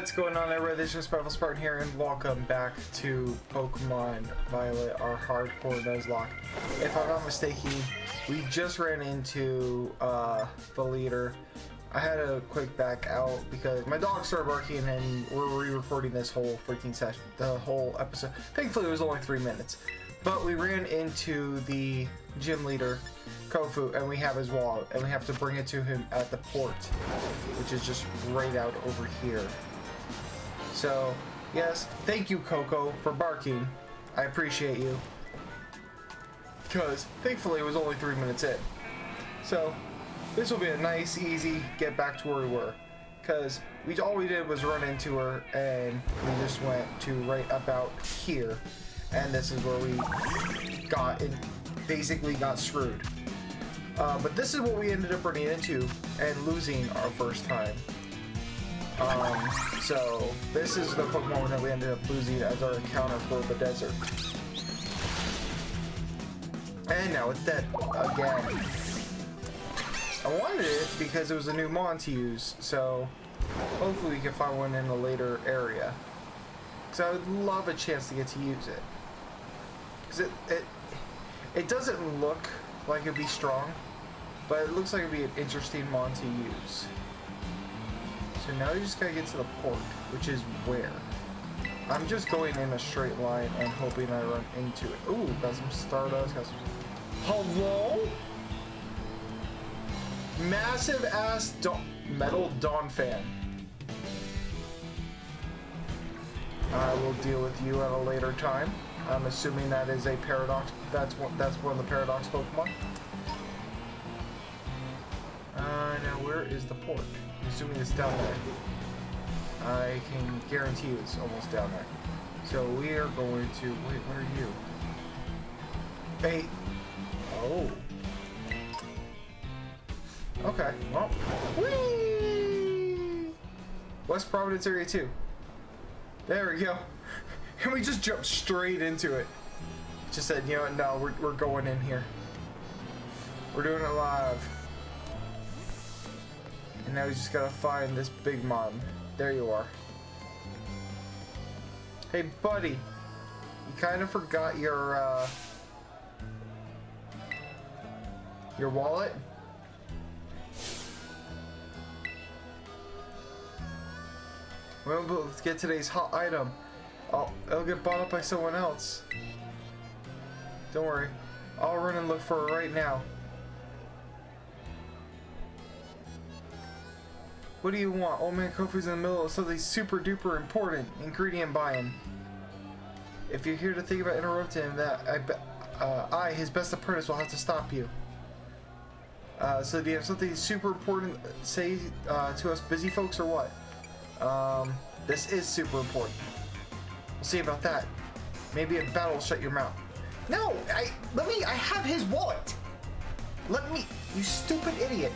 What's going on everybody? This is Spiteful Spartan here and welcome back to Pokemon Violet, our hardcore Nuzlocke. If I'm not mistaken, we just ran into uh, the leader. I had a quick back out because my dog started barking and we're re-recording this whole freaking session, the whole episode. Thankfully it was only three minutes. But we ran into the gym leader, Kofu, and we have his wallet, and we have to bring it to him at the port, which is just right out over here. So, yes, thank you, Coco, for barking. I appreciate you. Because, thankfully, it was only three minutes in. So, this will be a nice, easy get back to where we were. Because we all we did was run into her, and we just went to right about here and this is where we got in, basically got screwed. Uh, but this is what we ended up running into and losing our first time. Um, so this is the Pokemon that we ended up losing as our encounter for the desert. And now it's dead again. I wanted it because it was a new Mon to use, so hopefully we can find one in a later area. Because I would love a chance to get to use it. Because it, it, it doesn't look like it'd be strong, but it looks like it'd be an interesting mon to use. So now you just gotta get to the port, which is where? I'm just going in a straight line and hoping I run into it. Ooh, got some Stardust, got some... Hello? Massive ass Don metal Donphan. I will deal with you at a later time. I'm assuming that is a paradox. That's one. That's one of the paradox Pokemon. Uh, now where is the port? I'm assuming it's down there. I can guarantee it's almost down there. So we are going to. Wait, what are you? Hey. Oh. Okay. Well. Whee! West Providence area two. There we go. And we just jumped straight into it. Just said, you know what, no, we're, we're going in here. We're doing it live. And now we just gotta find this big mom. There you are. Hey, buddy. You kind of forgot your, uh... Your wallet? Well, let's get today's hot item. I'll, it'll get bought up by someone else. Don't worry. I'll run and look for it right now. What do you want? Old man Kofu's in the middle of something super duper important. Ingredient buying. If you're here to think about interrupting him, that I, uh, I, his best apprentice, will have to stop you. Uh, so do you have something super important say uh, to us busy folks or what? Um, this is super important. We'll see about that. Maybe a battle will shut your mouth. No, I let me. I have his wallet. Let me. You stupid idiot.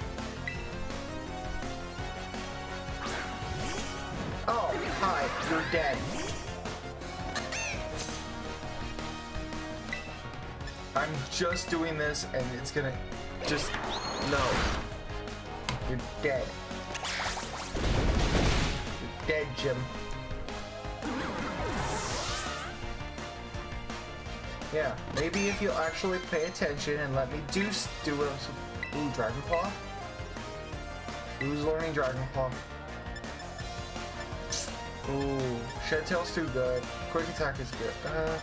You're dead. I'm just doing this, and it's gonna just no. You're dead. You're dead, Jim. Yeah, maybe if you'll actually pay attention and let me do do I'm Ooh, Dragon Claw? Who's learning Dragon Claw? Ooh, Shed Tail's too good. Quick Attack is good. Uh,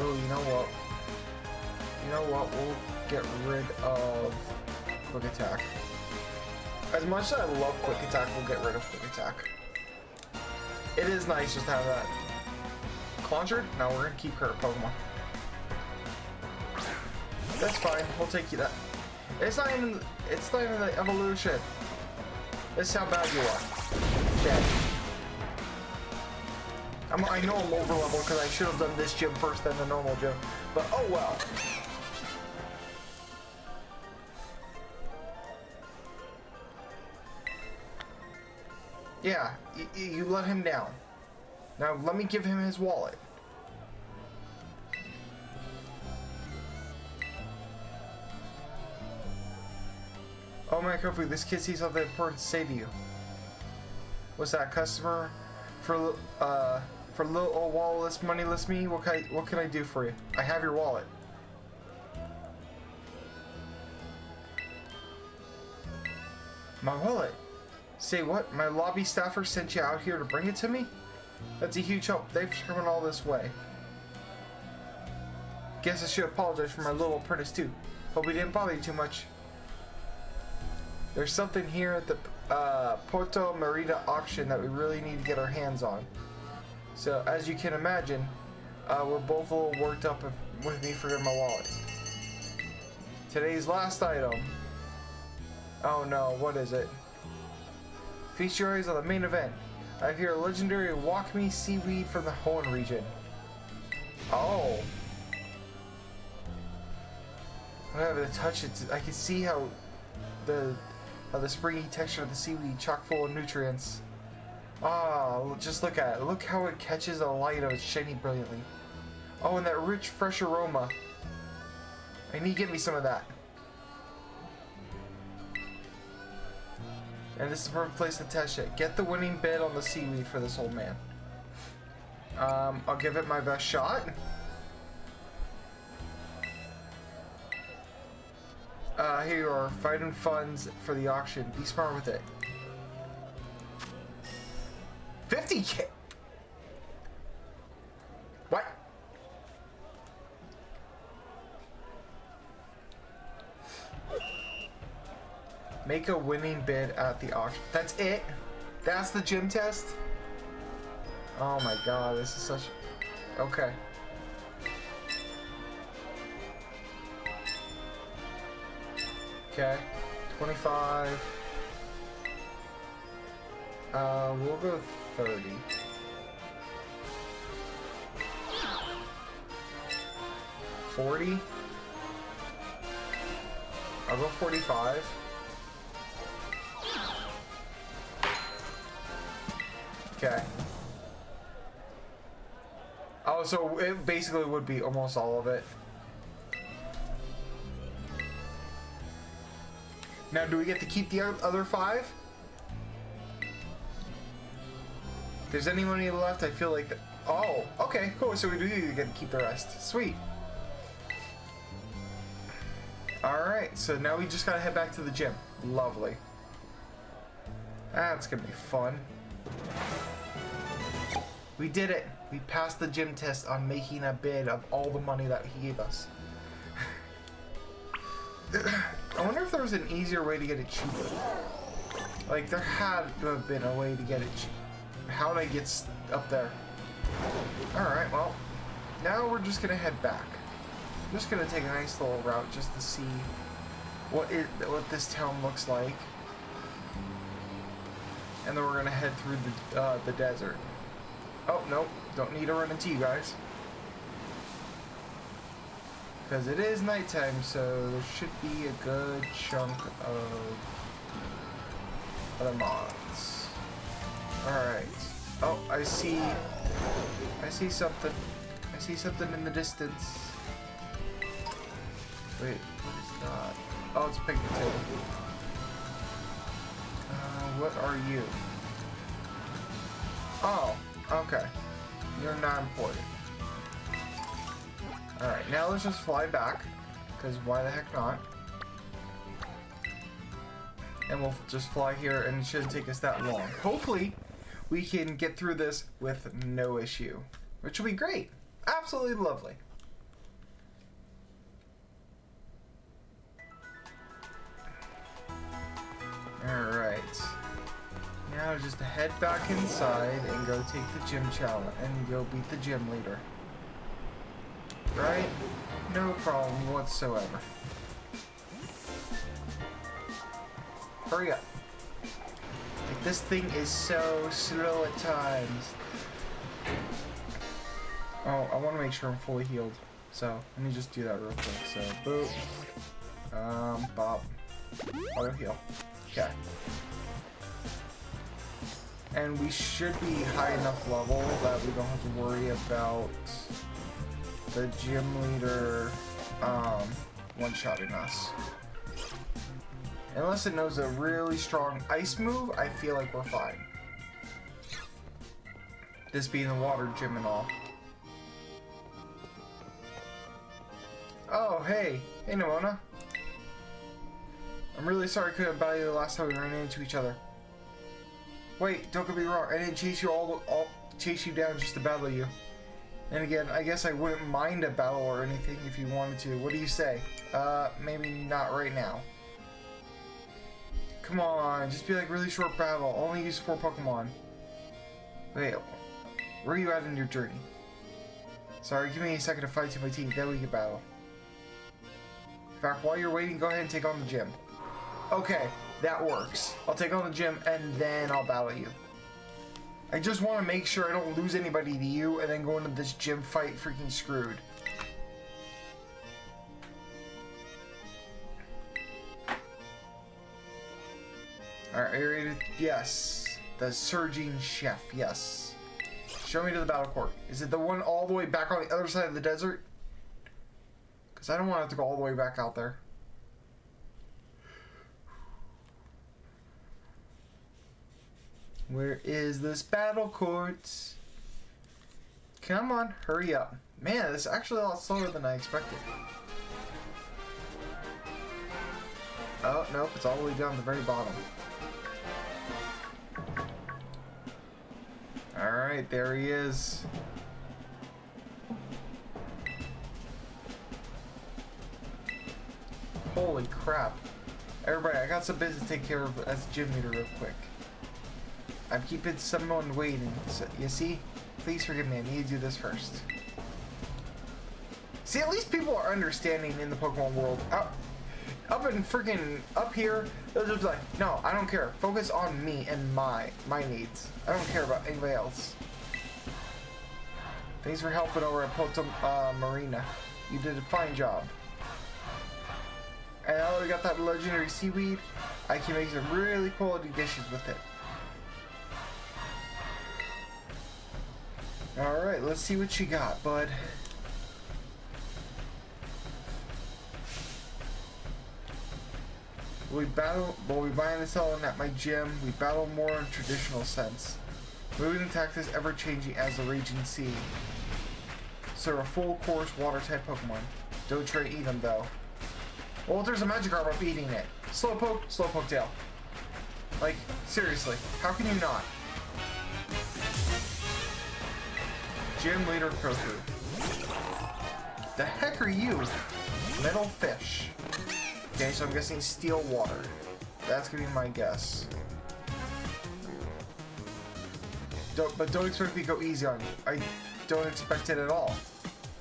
oh, you know what? You know what? We'll get rid of Quick Attack. As much as I love Quick Attack, we'll get rid of Quick Attack. It is nice just to have that. Conjured? Now we're gonna keep her Pokemon. That's fine. We'll take you that. It's not even. It's not even the evolution. This is how bad you are. I'm, I know I'm over level because I should have done this gym first than the normal gym. But oh well. Yeah, you let him down. Now let me give him his wallet. Oh my Kofu, this kid sees something important to say to you. What's that, customer? For uh, for little old walletless, moneyless me, what can I, what can I do for you? I have your wallet. My wallet. Say what? My lobby staffer sent you out here to bring it to me? That's a huge help. They've come all this way. Guess I should apologize for my little apprentice too. Hope we didn't bother you too much. There's something here at the uh, Porto Marinada auction that we really need to get our hands on. So as you can imagine, uh, we're both a little worked up with me forgetting my wallet. Today's last item. Oh no, what is it? Your on the main event. I hear a legendary Wakame seaweed from the Hoenn region. Oh. I have to touch it. I can see how the how the springy texture of the seaweed chock full of nutrients. Ah, just look at it. Look how it catches the light of it shining brilliantly. Oh, and that rich, fresh aroma. I need to get me some of that. And this is the perfect place to test it. Get the winning bid on the seaweed for this old man. Um, I'll give it my best shot. Uh, here you are, fighting funds for the auction. Be smart with it. 50k? What? Make a winning bid at the auction. That's it? That's the gym test? Oh my god, this is such... Okay. Okay. 25. Uh, we'll go 30. Forty. I'll go forty-five. Okay. Oh, so it basically would be almost all of it. Now, do we get to keep the other five? There's any money left, I feel like... The oh, okay, cool. So we do get to keep the rest. Sweet. Alright, so now we just gotta head back to the gym. Lovely. That's gonna be fun. We did it! We passed the gym test on making a bid of all the money that he gave us. I wonder if there was an easier way to get it cheaper. Like, there had to have been a way to get it cheaper. How did I get up there? Alright, well, now we're just gonna head back. I'm just gonna take a nice little route just to see what it what this town looks like. And then we're gonna head through the, uh, the desert. Oh, no, don't need to run into you guys. Because it is nighttime, so there should be a good chunk of other mods. Alright. Oh, I see... I see something. I see something in the distance. Wait, what is that? Oh, it's table. Uh, what are you? Oh, okay. You're not important. Alright, now let's just fly back. Because why the heck not? And we'll just fly here and it shouldn't take us that long. Hopefully, we can get through this with no issue. Which will be great. Absolutely lovely. Alright. Now just head back inside and go take the gym challenge and go beat the gym leader. Right? No problem whatsoever. Hurry up. This thing is so slow at times. Oh, I want to make sure I'm fully healed. So, let me just do that real quick. So, boop. Um, bop. Auto heal. Okay. And we should be high enough level that we don't have to worry about the gym leader um, one-shotting us. Unless it knows a really strong ice move, I feel like we're fine. This being the water gym and all. Oh, hey. Hey, Nemona. I'm really sorry I couldn't battle you the last time we ran into each other. Wait, don't get me wrong. I didn't chase you all, all chase you down just to battle you. And again, I guess I wouldn't mind a battle or anything if you wanted to. What do you say? Uh, maybe not right now. Come on, just be like really short battle. Only use four Pokemon. Wait, where are you at in your journey? Sorry, give me a second to fight to my team, then we can battle. In fact, while you're waiting, go ahead and take on the gym. Okay, that works. I'll take on the gym and then I'll battle you. I just want to make sure I don't lose anybody to you and then go into this gym fight freaking screwed. Ready. Yes. The Surging Chef, yes. Show me to the battle court. Is it the one all the way back on the other side of the desert? Because I don't want to have to go all the way back out there. Where is this battle court? Come on, hurry up. Man, this is actually a lot slower than I expected. Oh, nope, it's all the way down the very bottom. Alright, there he is. Holy crap. Everybody, I got some business to take care of as gym leader real quick. I'm keeping someone waiting. So, you see? Please forgive me, I need to do this first. See, at least people are understanding in the Pokemon world. Up, up in freaking up here, they'll just be like, no, I don't care. Focus on me and my my needs. I don't care about anybody else. Thanks for helping over at Poto uh, Marina. You did a fine job. And now that we got that legendary seaweed, I can make some really quality dishes with it. Alright, let's see what you got, bud. We battle, but we buy and sell at my gym. We battle more in traditional sense. Moving attack is ever changing as the raging sea. So a full course water type Pokemon. Don't try to eat them though. Well, there's a Magikarp, I'm eating it. Slowpoke, Slowpoke tail. Like, seriously, how can you not? Gym Leader Kroku. The heck are you? Metal Fish. Okay, so I'm guessing Steel Water. That's gonna be my guess. Don't, but don't expect me to go easy on you. I don't expect it at all.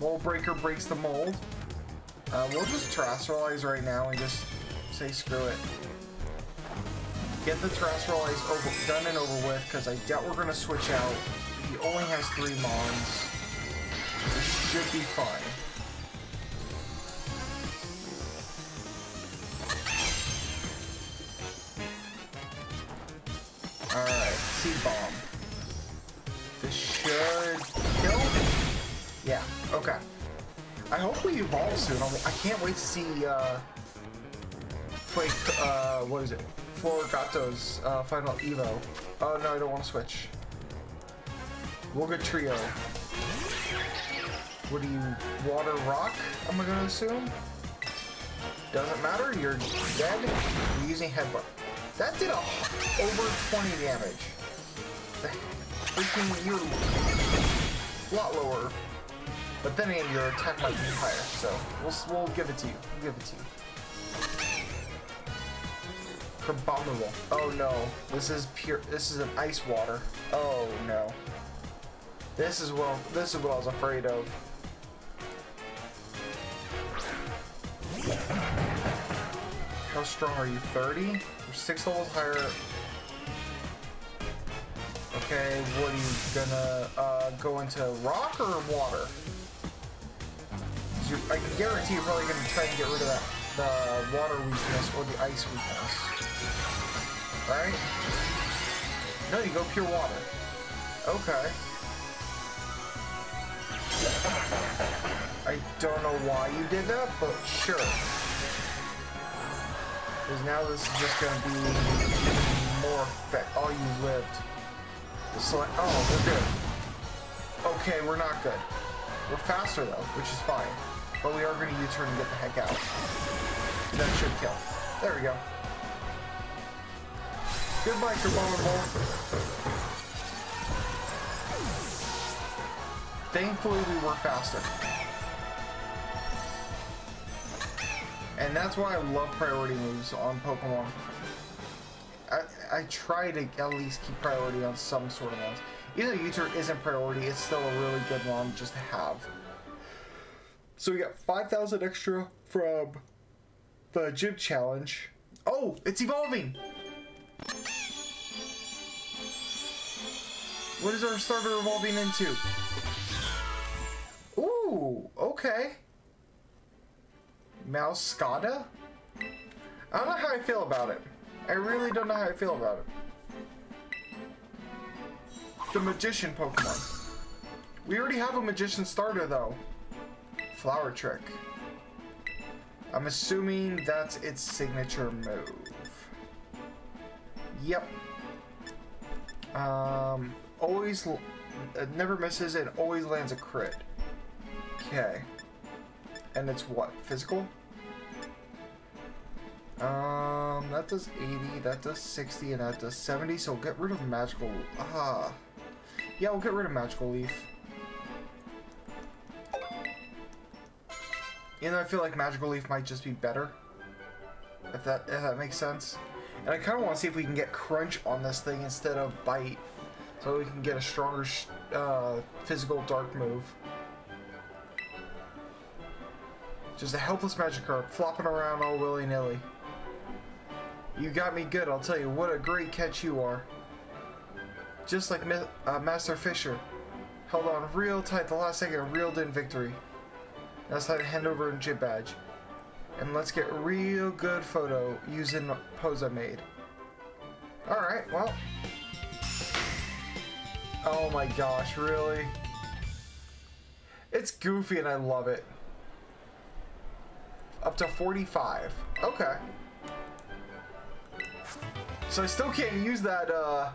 Mold Breaker breaks the mold. Uh, we'll just Terastallize right now and just say screw it. Get the Terastallize over, done and over with, because I doubt we're going to switch out he only has three Mons. This should be fine. Okay. I hope we evolve soon. I can't wait to see, uh, uh, what is it? Floragato's, uh, final Evo. Oh, no, I don't want to switch. We'll get Trio. What do you, water rock, I'm gonna assume? Doesn't matter, you're dead. You're using headbutt. That did a, over 20 damage. Freaking, you're a lot lower. But then again, your attack might be higher, so we'll, we'll give it to you. We'll give it to you. Abominable. Oh no, this is pure, this is an ice water. Oh no. This is what this is what I was afraid of. How strong are you? 30? You're six levels higher. Okay, what are you gonna uh, go into rock or water? I can guarantee you're probably gonna try and get rid of that the water weakness or the ice weakness. Right? No, you go pure water. Okay. I don't know why you did that, but sure. Because now this is just going to be more effect. Oh, you lived. So, oh, we're good. Okay, we're not good. We're faster though, which is fine. But we are going to U-turn and get the heck out. That should kill. There we go. Good micro Ball. Thankfully, we were faster. And that's why I love priority moves on Pokemon. I, I try to at least keep priority on some sort of ones. Even though U-turn isn't priority, it's still a really good one just to have. So we got 5,000 extra from the gym challenge. Oh, it's evolving! What is our starter evolving into? Ooh, okay. Meowscarada? I don't know how I feel about it. I really don't know how I feel about it. The Magician Pokemon. We already have a Magician starter though. Flower Trick. I'm assuming that's its signature move. Yep. Um, always, uh, never misses and always lands a crit. Okay. And it's what? Physical? Um, that does 80, that does 60, and that does 70, so we'll get rid of Magical... Ah. Yeah, we'll get rid of Magical Leaf. You know, I feel like Magical Leaf might just be better. If that, if that makes sense. And I kind of want to see if we can get Crunch on this thing instead of Bite. So we can get a stronger uh, physical dark move. Just a helpless Magikarp flopping around all willy-nilly. You got me good, I'll tell you. What a great catch you are. Just like uh, Master Fisher. Held on real tight the last second, and reeled in victory. Now to hand over a gym badge. And let's get a real good photo using the pose I made. Alright, well. Oh my gosh, really? It's goofy and I love it. Up to 45. Okay. So I still can't use that, uh,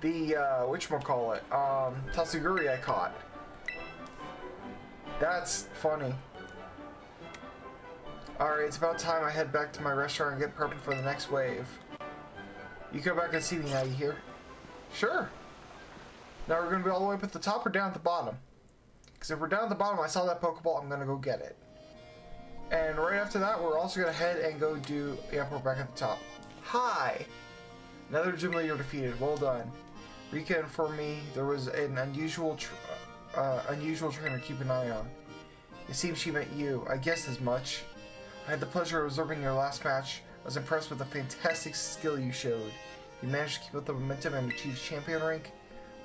the, uh, whatchamacallit, um, Tatsugiri I caught. That's funny. Alright, it's about time I head back to my restaurant and get prepped for the next wave. You come back and see me now, you hear? Sure. Now we're going to be all the way up at the top or down at the bottom? Because if we're down at the bottom, I saw that Pokeball, I'm going to go get it. And right after that, we're also going to head and go do... Yep, we're back at the top. Hi! Another gym leader defeated. Well done. Rika informed me there was an unusual uh, unusual trainer to keep an eye on. It seems she met you. I guess as much. I had the pleasure of observing your last match. I was impressed with the fantastic skill you showed. You managed to keep up the momentum and achieve champion rank.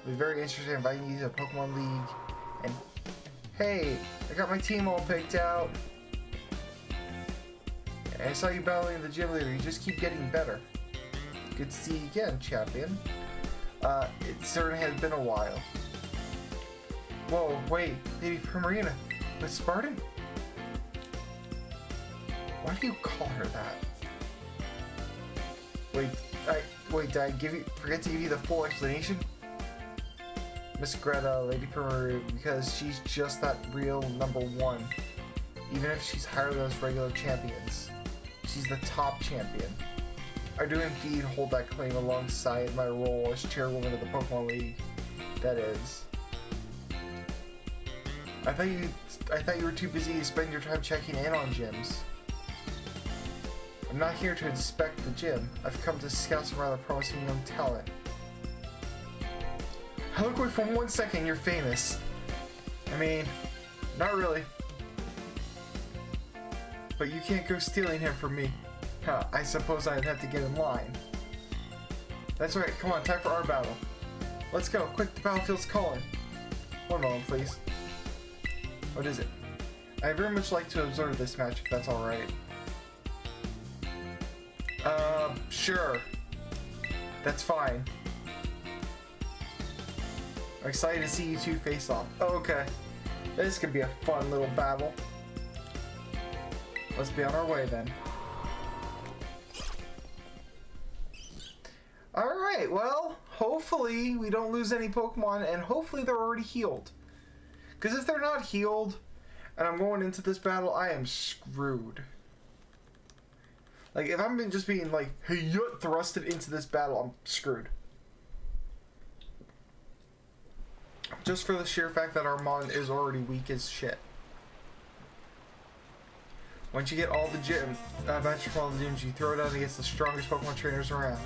I'll be very interested in inviting you to the Pokemon League. And hey, I got my team all picked out. I saw you battling the gym leader. You just keep getting better. Good to see you again, champion. Uh, it certainly has been a while. Whoa, wait, Lady Primarina, but Spartan? Why do you call her that? Wait, I wait, did I give you forget to give you the full explanation? Miss Geeta, Lady Primarina, because she's just that real number one. Even if she's higher than those regular champions. She's the top champion. I do indeed hold that claim alongside my role as chairwoman of the Pokemon League. That is. I thought you I thought you were too busy to spend your time checking in on gyms. I'm not here to inspect the gym. I've come to scout some rather promising young talent. I look away for one second, you're famous. I mean, not really. But you can't go stealing him from me. Huh, I suppose I'd have to get in line. That's right, come on, time for our battle. Let's go, quick, the battlefield's calling. One moment, please. What is it? I very much like to observe this match, if that's alright. Uh, sure. That's fine. I'm excited to see you two face off. Oh, okay. This could be a fun little battle. Let's be on our way then. Alright, well, hopefully we don't lose any Pokemon, and hopefully they're already healed. Because if they're not healed, and I'm going into this battle, I am screwed. Like, if I'm just being, like, thrusted into this battle, I'm screwed. Just for the sheer fact that Armand is already weak as shit. Once you get all the gym, uh, the gyms, you throw it down against the strongest Pokemon trainers around.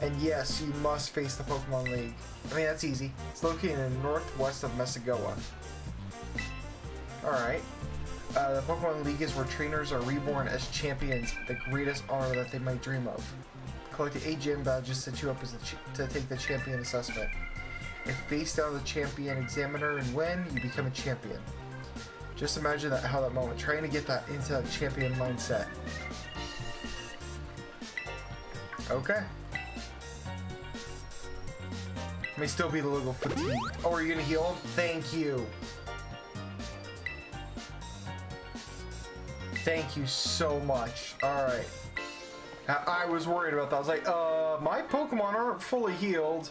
And yes, you must face the Pokemon League. I mean, that's easy. It's located in the northwest of Mesagoza. Alright. Uh, the Pokemon League is where trainers are reborn as champions, the greatest honor that they might dream of. Collect the 8 gym badges set you up as to take the champion assessment. If face down the champion examiner and win, you become a champion. Just imagine that how that moment, trying to get that into that champion mindset. Okay. May still be a little fatigued. Oh, are you gonna heal? Thank you. Thank you so much. Alright. I, I was worried about that. I was like, uh, my Pokemon aren't fully healed.